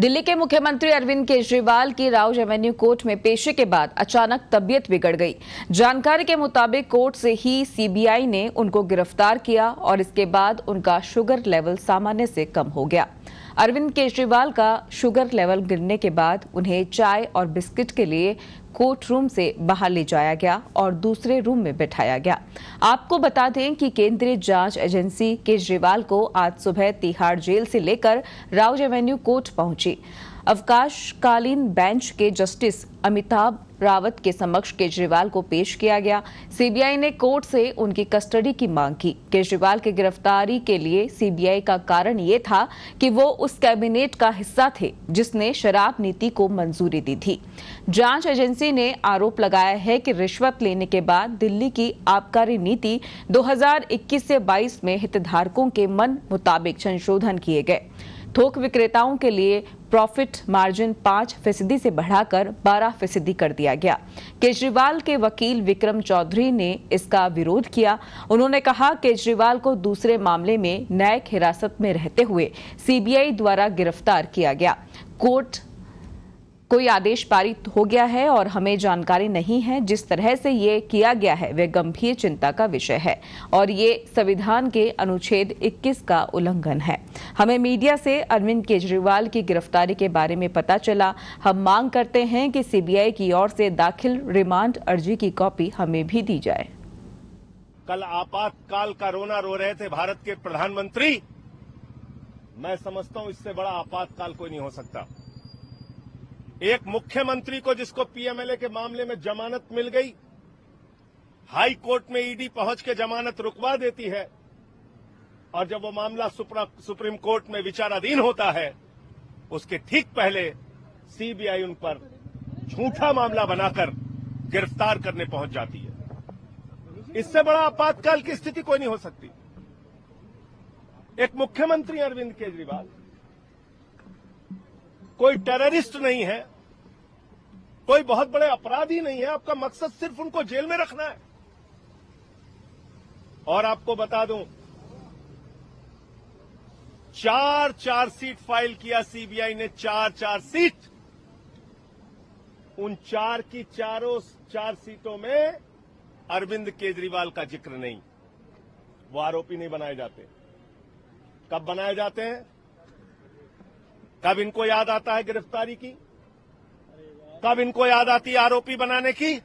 दिल्ली के मुख्यमंत्री अरविंद केजरीवाल की राउज एवेन्यू कोर्ट में पेशे के बाद अचानक तबियत बिगड़ गई। जानकारी के मुताबिक कोर्ट से ही सीबीआई ने उनको गिरफ़्तार किया और इसके बाद उनका शुगर लेवल सामान्य से कम हो गया। अरविंद केजरीवाल का शुगर लेवल गिरने के बाद उन्हें चाय और बिस्किट के लिए कोर्ट रूम से बाहर ले जाया गया और दूसरे रूम में बैठाया गया। आपको बता दें कि केंद्रीय जाँच एजेंसी केजरीवाल को आज सुबह तिहाड़ जेल से लेकर राउज एवेन्यू कोर्ट पहुँची। अवकाशकालीन बेंच के जस्टिस अमिताभ रावत के समक्ष केजरीवाल को पेश किया गया। सीबीआई ने कोर्ट से उनकी कस्टडी की मांग की। केजरीवाल की गिरफ्तारी के लिए सीबीआई का कारण ये था कि वो उस कैबिनेट का हिस्सा थे जिसने शराब नीति को मंजूरी दी थी। जाँच एजेंसी ने आरोप लगाया है कि रिश्वत लेने के बाद दिल्ली की आबकारी नीति 2021 से 22 में हितधारकों के मन मुताबिक संशोधन किए गए। थोक विक्रेताओं के लिए प्रॉफिट मार्जिन पाँच फ़ीसदी से बढ़ाकर बारह फ़ीसदी कर दिया गया। केजरीवाल के वकील विक्रम चौधरी ने इसका विरोध किया। उन्होंने कहा, केजरीवाल को दूसरे मामले में न्यायिक हिरासत में रहते हुए सीबीआई द्वारा गिरफ़्तार किया गया। कोर्ट कोई आदेश पारित हो गया है और हमें जानकारी नहीं है जिस तरह से ये किया गया है, वह गंभीर चिंता का विषय है और ये संविधान के अनुच्छेद 21 का उल्लंघन है। हमें मीडिया से अरविंद केजरीवाल की गिरफ्तारी के बारे में पता चला। हम मांग करते हैं कि सीबीआई की ओर से दाखिल रिमांड अर्जी की कॉपी हमें भी दी जाए। कल आपातकाल का रोना रो रहे थे भारत के प्रधानमंत्री। मैं समझता हूँ इससे बड़ा आपातकाल कोई नहीं हो सकता। एक मुख्यमंत्री को जिसको पीएमएलए के मामले में जमानत मिल गई, हाई कोर्ट में ईडी पहुँच के जमानत रुकवा देती है, और जब वो मामला सुप्रीम कोर्ट में विचाराधीन होता है, उसके ठीक पहले सीबीआई उन पर झूठा मामला बनाकर गिरफ़्तार करने पहुँच जाती है। इससे बड़ा आपातकाल की स्थिति कोई नहीं हो सकती। एक मुख्यमंत्री अरविंद केजरीवाल कोई टेररिस्ट नहीं है, कोई बहुत बड़े अपराधी नहीं है, आपका मकसद सिर्फ़ उनको जेल में रखना है। और आपको बता दूँ, चार चार सीट फ़ाइल किया सीबीआई ने, चार चार सीट। उन चार की चारों चार सीटों में अरविंद केजरीवाल का ज़िक्र नहीं। वो आरोपी नहीं बनाए जाते। कब बनाए जाते हैं? कब इनको याद आता है गिरफ्तारी की? कब इनको याद आती है आरोपी बनाने की?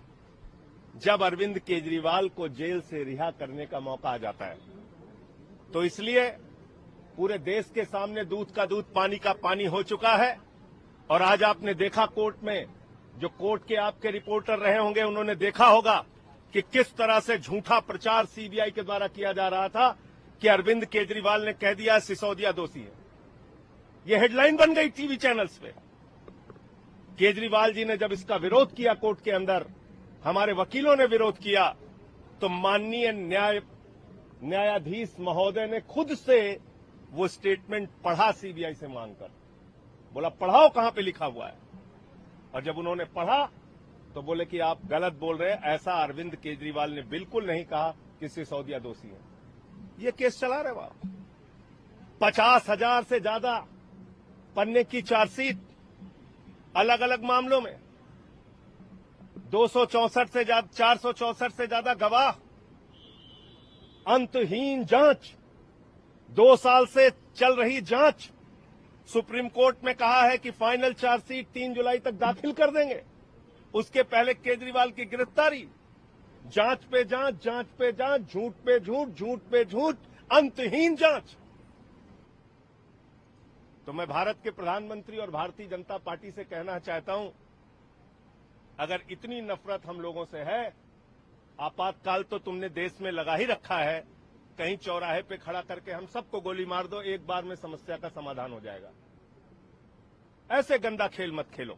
जब अरविंद केजरीवाल को जेल से रिहा करने का मौका आ जाता है। तो इसलिए पूरे देश के सामने दूध का दूध, पानी का पानी हो चुका है। और आज आपने देखा कोर्ट में, जो कोर्ट के आपके रिपोर्टर रहे होंगे, उन्होंने देखा होगा कि किस तरह से झूठा प्रचार सीबीआई के द्वारा किया जा रहा था कि अरविंद केजरीवाल ने कह दिया, सिसोदिया दोषी है। ये हेडलाइन बन गई टीवी चैनल्स पे। केजरीवाल जी ने जब इसका विरोध किया कोर्ट के अंदर, हमारे वकीलों ने विरोध किया तो माननीय न्याय, न्यायाधीश महोदय ने खुद से वो स्टेटमेंट पढ़ा सीबीआई से मांगकर। बोला, पढ़ाओ कहाँ पे लिखा हुआ है? और जब उन्होंने पढ़ा तो बोले कि आप गलत बोल रहे हैं, ऐसा अरविंद केजरीवाल ने बिल्कुल नहीं कहा कि सिसोदिया दोषी है। ये केस चला रहे आप पचास हज़ार से ज़्यादा पन्ने की चार्जशीट अलग अलग मामलों में। दो से ज़्यादा, चार से ज़्यादा गवाह, अंतहीन जाँच, दो साल से चल रही जाँच। सुप्रीम कोर्ट में कहा है कि फाइनल चार्जशीट तीन जुलाई तक दाखिल कर देंगे। उसके पहले केजरीवाल की गिरफ्तारी। जाँच पे जाँच जाँच पे जाँच, झूठ पे झूठ झूठ पे झूठ, अंतहीन जाँच। तो मैं भारत के प्रधानमंत्री और भारतीय जनता पार्टी से कहना चाहता हूँ, अगर इतनी नफरत हम लोगों से है, आपातकाल तो तुमने देश में लगा ही रखा है, कहीं चौराहे पे खड़ा करके हम सबको गोली मार दो, एक बार में समस्या का समाधान हो जाएगा। ऐसे गंदा खेल मत खेलो।